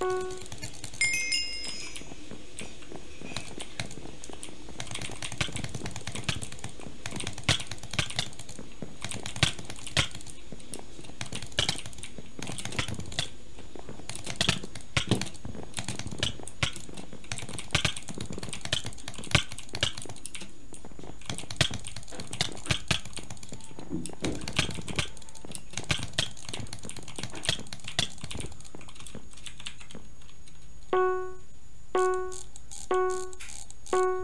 Música Música